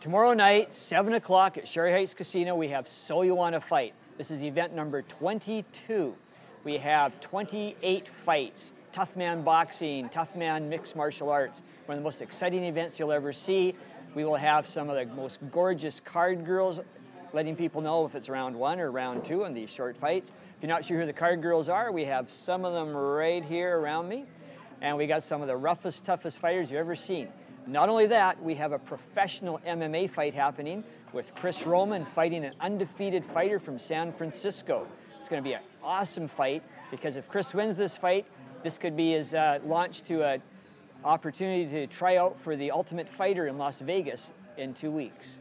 Tomorrow night, 7 o'clock at Cher-Ae Heights Casino, we have So You Want to Fight. This is event number 22. We have 28 fights, tough man boxing, tough man mixed martial arts, one of the most exciting events you'll ever see. We will have some of the most gorgeous card girls letting people know if it's round one or round two in these short fights. If you're not sure who the card girls are, we have some of them right here around me. And we got some of the roughest, toughest fighters you've ever seen. Not only that, we have a professional MMA fight happening with Chris Roman fighting an undefeated fighter from San Francisco. It's going to be an awesome fight because if Chris wins this fight, this could be his uh, launch to an opportunity to try out for the Ultimate Fighter in Las Vegas in two weeks.